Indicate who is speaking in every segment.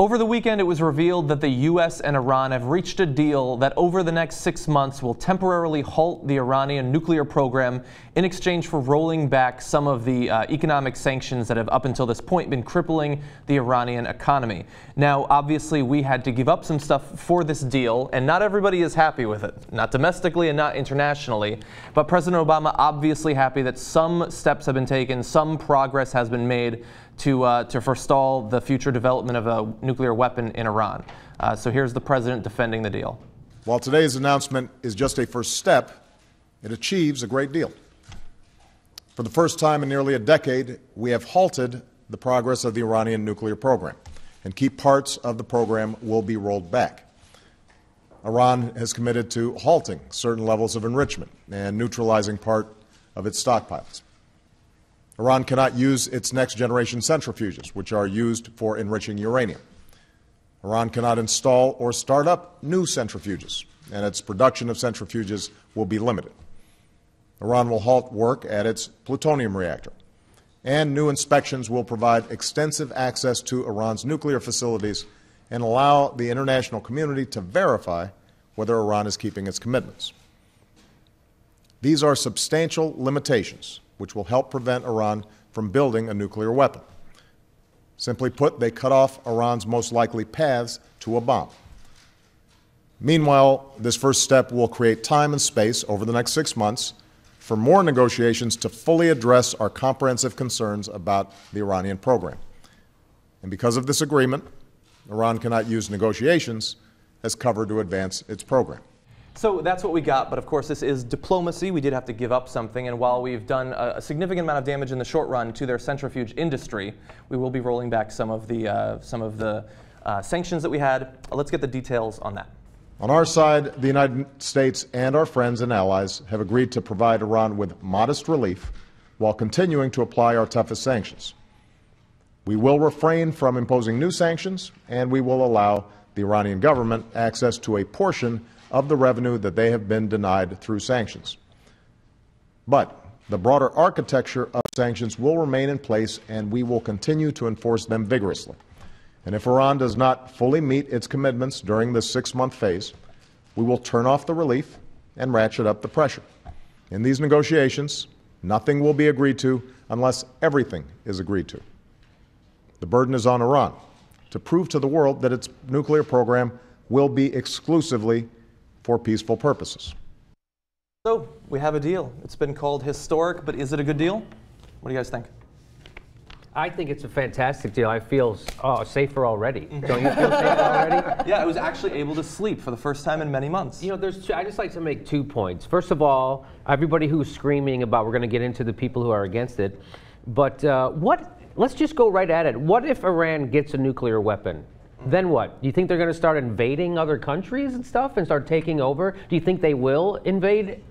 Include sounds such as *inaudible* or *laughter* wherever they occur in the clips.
Speaker 1: Over the weekend, it was revealed that the U.S. and Iran have reached a deal that over the next six months will temporarily halt the Iranian nuclear program in exchange for rolling back some of the uh, economic sanctions that have up until this point been crippling the Iranian economy. Now, obviously, we had to give up some stuff for this deal, and not everybody is happy with it, not domestically and not internationally. But President Obama obviously happy that some steps have been taken, some progress has been made to, uh, to forestall the future development of a nuclear weapon in Iran. Uh, so here's the president defending the deal.
Speaker 2: While today's announcement is just a first step, it achieves a great deal. For the first time in nearly a decade, we have halted the progress of the Iranian nuclear program, and key parts of the program will be rolled back. Iran has committed to halting certain levels of enrichment and neutralizing part of its stockpiles. Iran cannot use its next generation centrifuges, which are used for enriching uranium. Iran cannot install or start up new centrifuges, and its production of centrifuges will be limited. Iran will halt work at its plutonium reactor, and new inspections will provide extensive access to Iran's nuclear facilities and allow the international community to verify whether Iran is keeping its commitments. These are substantial limitations which will help prevent Iran from building a nuclear weapon. Simply put, they cut off Iran's most likely paths to a bomb. Meanwhile, this first step will create time and space over the next six months for more negotiations to fully address our comprehensive concerns about the Iranian program. And because of this agreement, Iran cannot use negotiations as cover to advance its program.
Speaker 1: So that's what we got, but of course this is diplomacy. We did have to give up something, and while we've done a, a significant amount of damage in the short run to their centrifuge industry, we will be rolling back some of the, uh, some of the uh, sanctions that we had. Let's get the details on that.
Speaker 2: On our side, the United States and our friends and allies have agreed to provide Iran with modest relief while continuing to apply our toughest sanctions. We will refrain from imposing new sanctions, and we will allow the Iranian government access to a portion of the revenue that they have been denied through sanctions. But the broader architecture of sanctions will remain in place, and we will continue to enforce them vigorously. And if Iran does not fully meet its commitments during this six month phase, we will turn off the relief and ratchet up the pressure. In these negotiations, nothing will be agreed to unless everything is agreed to. The burden is on Iran to prove to the world that its nuclear program will be exclusively for peaceful purposes.
Speaker 1: So we have a deal. It's been called historic, but is it a good deal? What do you guys think?
Speaker 3: I think it's a fantastic deal. I feel oh, safer already. Don't you feel safer already? *laughs*
Speaker 1: Yeah, I was actually able to sleep for the first time in many months.
Speaker 3: You know, there's. Two, I just like to make two points. First of all, everybody who's screaming about we're going to get into the people who are against it, but uh, what? Let's just go right at it. What if Iran gets a nuclear weapon? Then what? Do you think they're going to start invading other countries and stuff and start taking over? Do you think they will invade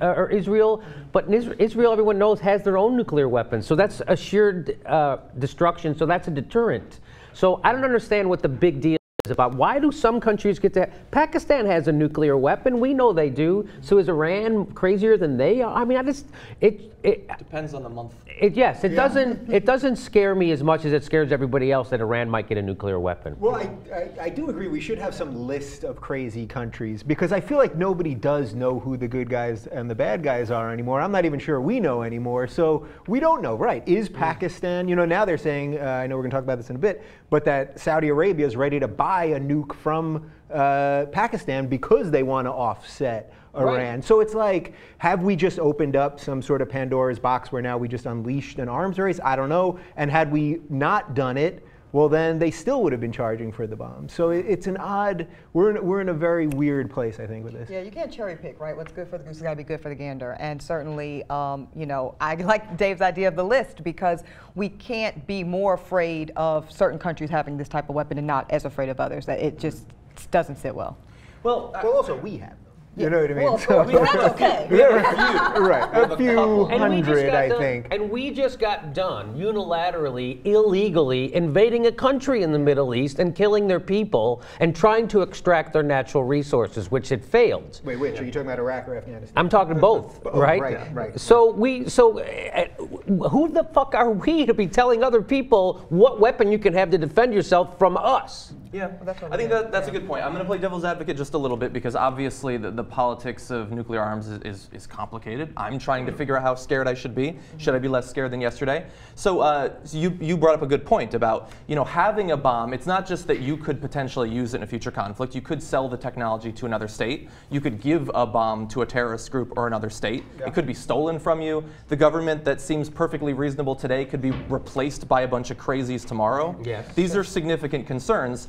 Speaker 3: uh, Israel? But Israel, everyone knows, has their own nuclear weapons. So that's assured uh, destruction. So that's a deterrent. So I don't understand what the big deal about why do some countries get to Pakistan has a nuclear weapon. We know they do. So is Iran crazier than they are? I mean I just it it
Speaker 1: depends on the month.
Speaker 3: It, yes it yeah. doesn't *laughs* it doesn't scare me as much as it scares everybody else that Iran might get a nuclear weapon.
Speaker 4: Well I, I, I do agree we should have some list of crazy countries because I feel like nobody does know who the good guys and the bad guys are anymore. I'm not even sure we know anymore. So we don't know. Right. Is Pakistan you know now they're saying uh, I know we're going to talk about this in a bit but that Saudi Arabia is ready to buy buy a nuke from uh, Pakistan because they want to offset Iran. Right. So it's like, have we just opened up some sort of Pandora's box where now we just unleashed an arms race? I don't know. And had we not done it, well, then they still would have been charging for the bomb. So it, it's an odd, we're in, we're in a very weird place, I think, with this.
Speaker 5: Yeah, you can't cherry pick, right? What's good for the goose has got to be good for the gander. And certainly, um, you know, I *laughs* like Dave's idea of the list because we can't be more afraid of certain countries having this type of weapon and not as afraid of others. That it just doesn't sit well.
Speaker 4: Well, well also we have You know what I mean?
Speaker 5: Well, of course, but that's *laughs* okay.
Speaker 4: right, a few
Speaker 3: And we just
Speaker 4: hundred,
Speaker 3: got
Speaker 4: I
Speaker 3: done,
Speaker 4: think.
Speaker 3: And we just got done unilaterally, illegally invading a country in the Middle East and killing their people and trying to extract their natural resources, which had failed.
Speaker 4: Wait, which? Are you talking about Iraq or Afghanistan?
Speaker 3: I'm talking both, *laughs*
Speaker 4: Oh,
Speaker 3: right?
Speaker 4: right, right.
Speaker 3: So we, so uh, who the fuck are we to be telling other people what weapon you can have to defend yourself from us?
Speaker 1: Yeah,
Speaker 5: that's what
Speaker 1: I think that, that's
Speaker 5: yeah.
Speaker 1: a good point. I'm going to play devil's advocate just a little bit because obviously the, the politics of nuclear arms is, is, is complicated. I'm trying to figure out how scared I should be. Should I be less scared than yesterday? So, uh, so you, you brought up a good point about you know having a bomb. It's not just that you could potentially use it in a future conflict. You could sell the technology to another state. You could give a bomb to a terrorist group or another state. It could be stolen from you. The government that seems perfectly reasonable today could be replaced by a bunch of crazies tomorrow.
Speaker 3: Yes.
Speaker 1: These are significant concerns.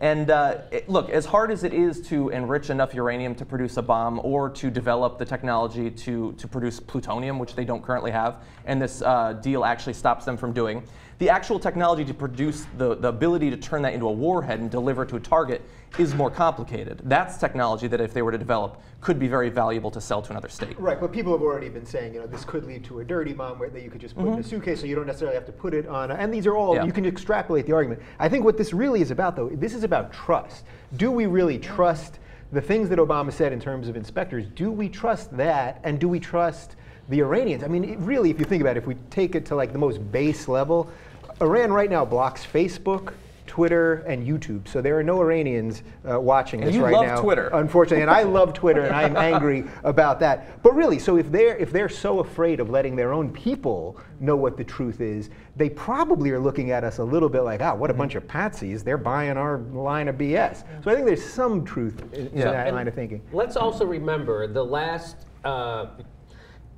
Speaker 1: And uh, it- look, as hard as it is to enrich enough uranium to produce a bomb or to develop the technology to, to produce plutonium, which they don't currently have, and this uh, deal actually stops them from doing, the actual technology to produce the, the ability to turn that into a warhead and deliver to a target is more complicated. That's technology that, if they were to develop, could be very valuable to sell to another state.
Speaker 4: Right, but people have already been saying, you know, this could lead to a dirty bomb where that you could just put in a suitcase, so you don't necessarily have to put it on. A, and these are all
Speaker 1: Yeah.
Speaker 4: you can extrapolate the argument. I think what this really is about, though, this is about trust. Do we really trust the things that Obama said in terms of inspectors? Do we trust that, and do we trust the Iranians? I mean, really, if you think about it, if we take it to like the most base level, Iran right now blocks Facebook. Twitter and YouTube. So there are no Iranians uh, watching
Speaker 1: And
Speaker 4: this
Speaker 1: you
Speaker 4: right
Speaker 1: love
Speaker 4: now.
Speaker 1: Twitter.
Speaker 4: Unfortunately, and I *laughs* love Twitter, and I'm angry about that. But really, so if they're if they're so afraid of letting their own people know what the truth is, they probably are looking at us a little bit like, ah, what a bunch of patsies! They're buying our line of BS. So I think there's some truth in, in
Speaker 1: Yeah.
Speaker 4: that
Speaker 3: And
Speaker 4: line of thinking.
Speaker 3: Let's also remember the last uh,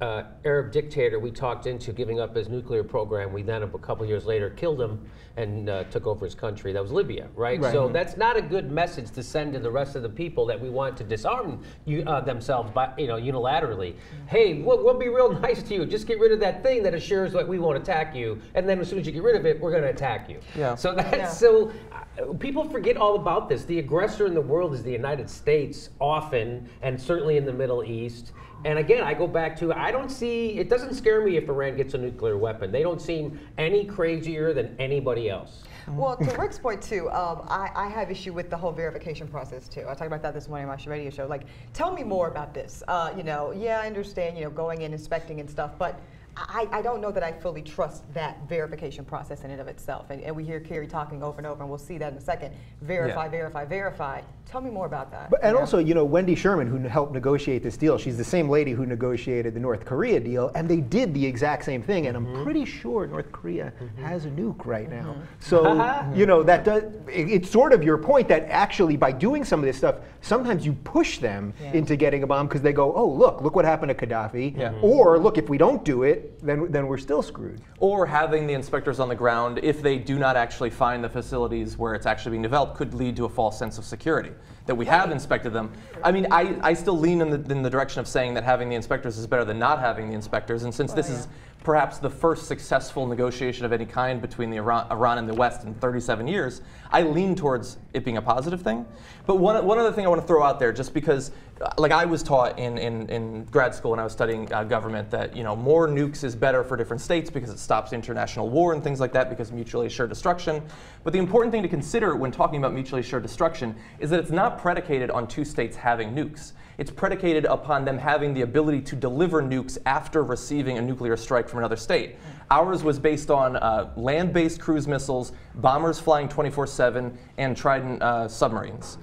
Speaker 3: uh, Arab dictator we talked into giving up his nuclear program. We then, a couple years later, killed him and uh, took over his country. That was Libya, right?
Speaker 4: Right.
Speaker 3: So that's not a good message to send to the rest of the people that we want to disarm you, uh, themselves by, you know, unilaterally. Hey, we'll, we'll be real *laughs* nice to you. Just get rid of that thing that assures that we won't attack you, and then as soon as you get rid of it, we're going to attack you.
Speaker 1: Yeah.
Speaker 3: So *laughs* that's
Speaker 5: Yeah.
Speaker 3: so uh, people forget all about this. The aggressor in the world is the United States, often, and certainly in the Middle East. And again, I go back to I don't see it doesn't scare me if Iran gets a nuclear weapon. They don't seem any crazier than anybody else.
Speaker 5: Well, to Rick's point too, um, I, I have issue with the whole verification process too. I talked about that this morning on my radio show. Like, tell me more about this. Uh, you know, yeah, I understand. You know, going in, inspecting and stuff, but I, I don't know that I fully trust that verification process in and of itself. And, and we hear Kerry talking over and over, and we'll see that in a second. Verify,
Speaker 1: Yeah.
Speaker 5: verify, verify. Tell me more about that.
Speaker 4: But, and
Speaker 5: you know?
Speaker 4: also, you know, Wendy Sherman, who helped negotiate this deal, she's the same lady who negotiated the North Korea deal, and they did the exact same thing. And I'm mm-hmm. pretty sure North Korea mm-hmm. has a nuke right now. Mm-hmm. So, *laughs* you know, that does, it- it's sort of your point that actually by doing some of this stuff, sometimes you push them
Speaker 5: Yeah.
Speaker 4: into getting a bomb because they go, oh, look, look what happened to Gaddafi.
Speaker 1: Yeah.
Speaker 4: Or, look, if we don't do it, then, then we're still screwed.
Speaker 1: Or having the inspectors on the ground, if they do not actually find the facilities where it's actually being developed, could lead to a false sense of security. That we have inspected them. I mean, I, I still lean in the, in the direction of saying that having the inspectors is better than not having the inspectors. And since this is perhaps the first successful negotiation of any kind between the Iran, Iran and the West in 37 years, I lean towards it being a positive thing. But one, one other thing I want to throw out there, just because, uh, like I was taught in, in, in grad school when I was studying uh, government, that you know more nukes is better for different states because it stops international war and things like that because mutually assured destruction. But the important thing to consider when talking about mutually assured destruction is that it's not predicated on two states having nukes. It's predicated upon them having the ability to deliver nukes after receiving a nuclear strike from another state. Ours was based on uh, land based cruise missiles, bombers flying 24 7, and Trident uh, submarines.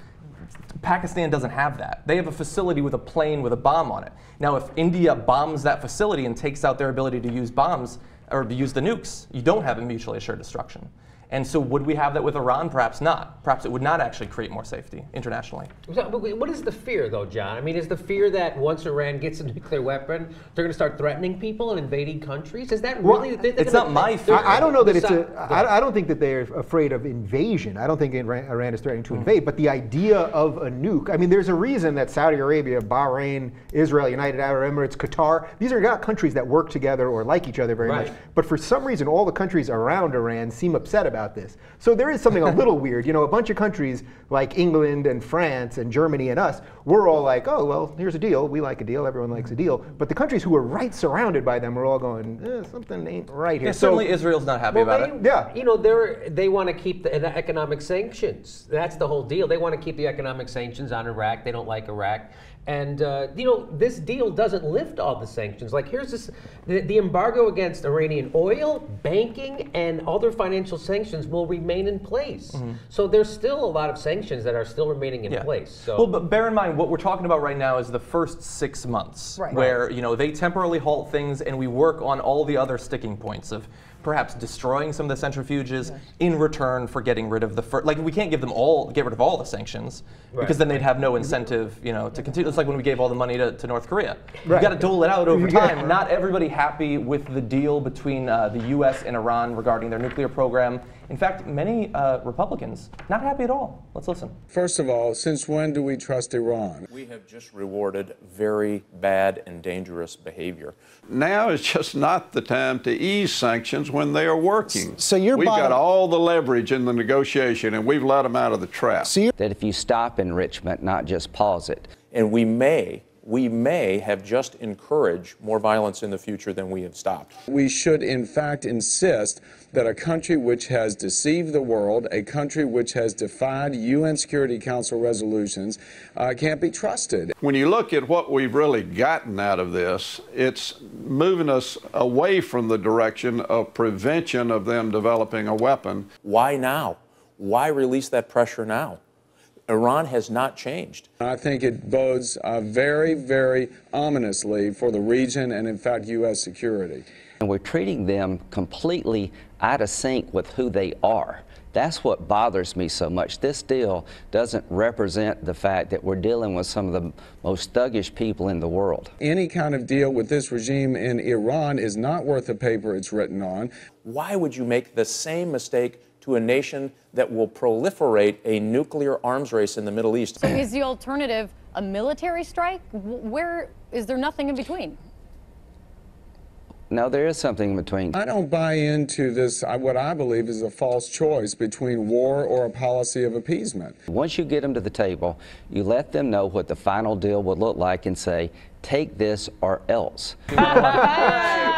Speaker 1: Pakistan doesn't have that. They have a facility with a plane with a bomb on it. Now, if India bombs that facility and takes out their ability to use bombs or to use the nukes, you don't have a mutually assured destruction. And so, would we have that with Iran? Perhaps not. Perhaps it would not actually create more safety internationally.
Speaker 3: What is the fear, though, John? I mean, is the fear that once Iran gets a *laughs* nuclear weapon, they're going to start threatening people and invading countries? Is that
Speaker 4: Well,
Speaker 3: really? they- they're
Speaker 1: it's
Speaker 3: gonna-
Speaker 1: not my fear.
Speaker 4: I, I don't know that it's a.
Speaker 3: Go ahead.
Speaker 4: I, I don't think that they're afraid of invasion. I don't think Iran, Iran is threatening to mm-hmm. invade. But the idea of a nuke. I mean, there's a reason that Saudi Arabia, Bahrain, Israel, United Arab Emirates, Qatar. These are not countries that work together or like each other very
Speaker 3: Right.
Speaker 4: much. But for some reason, all the countries around Iran seem upset about. About this. So there is something a little *laughs* weird. You know, a bunch of countries like England and France and Germany and us, we're all like, oh, well, here's a deal. We like a deal. Everyone likes a deal. But the countries who are right surrounded by them are all going, eh, something ain't right here.
Speaker 1: Yeah,
Speaker 4: So-
Speaker 1: certainly Israel's not happy
Speaker 3: Well,
Speaker 1: about
Speaker 3: they,
Speaker 1: it.
Speaker 4: Yeah.
Speaker 3: You know, they're they want to keep the, the economic sanctions. That's the whole deal. They want to keep the economic sanctions on Iraq. They don't like Iraq. And uh, you know, this deal doesn't lift all the sanctions. Like here's this: the, the embargo against Iranian oil, banking, and other financial sanctions will remain in place. So there's still a lot of sanctions that are still remaining in
Speaker 1: Yeah.
Speaker 3: place. So
Speaker 1: Well, but bear in mind what we're talking about right now is the first six months,
Speaker 5: Right.
Speaker 1: where you know they temporarily halt things, and we work on all the other sticking points of perhaps destroying some of the centrifuges in return for getting rid of the first. Like we can't give them all, get rid of all the sanctions, because then they'd have no incentive, you know, to continue. It's like when we gave all the money to, to North Korea. You
Speaker 4: Right.
Speaker 1: got to dole it out over
Speaker 4: Yeah.
Speaker 1: time. Not everybody happy with the deal between uh, the U.S. and Iran regarding their nuclear program. In fact, many uh, Republicans not happy at all. Let's listen.
Speaker 6: First of all, since when do we trust Iran?
Speaker 7: We have just rewarded very bad and dangerous behavior.
Speaker 8: Now is just not the time to ease sanctions when they are working.
Speaker 9: So you're
Speaker 8: we've got all the leverage in the negotiation, and we've let them out of the trap.
Speaker 10: that if you stop enrichment, not just pause it.
Speaker 7: And we may, we may have just encouraged more violence in the future than we have stopped.
Speaker 6: We should, in fact, insist that a country which has deceived the world, a country which has defied UN Security Council resolutions, uh, can't be trusted.
Speaker 8: When you look at what we've really gotten out of this, it's moving us away from the direction of prevention of them developing a weapon.
Speaker 7: Why now? Why release that pressure now? Iran has not changed.
Speaker 6: I think it bodes uh, very, very ominously for the region and, in fact, U.S. security.
Speaker 10: And we're treating them completely out of sync with who they are. That's what bothers me so much. This deal doesn't represent the fact that we're dealing with some of the most thuggish people in the world.
Speaker 6: Any kind of deal with this regime in Iran is not worth the paper it's written on.
Speaker 7: Why would you make the same mistake to a nation that will proliferate a nuclear arms race in the Middle East?
Speaker 11: So is the alternative a military strike? Where is there nothing in between?
Speaker 10: No, there is something in between.
Speaker 6: I don't buy into this, uh, what I believe is a false choice between war or a policy of appeasement.
Speaker 10: Once you get them to the table, you let them know what the final deal would look like and say, take this or else. *laughs* *laughs*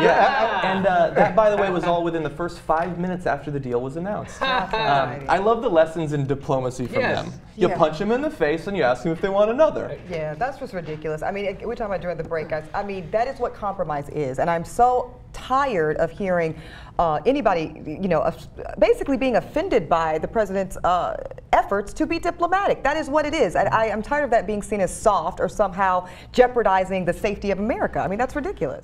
Speaker 1: Yeah, and uh, that, by the way, was all within the first five minutes after the deal was announced. *laughs* Um, I love the lessons in diplomacy from
Speaker 3: Yes.
Speaker 1: them. You
Speaker 5: Yeah.
Speaker 1: punch them in the face and you ask them if they want another.
Speaker 5: Yeah, that's just ridiculous. I mean, it- we're talking about during the break, guys. I mean, that is what compromise is, and I'm so tired of hearing uh, anybody, you know, basically being offended by the president's uh, efforts to be diplomatic. That is what it is. I, I'm tired of that being seen as soft or somehow jeopardizing the safety of America. I mean, that's ridiculous.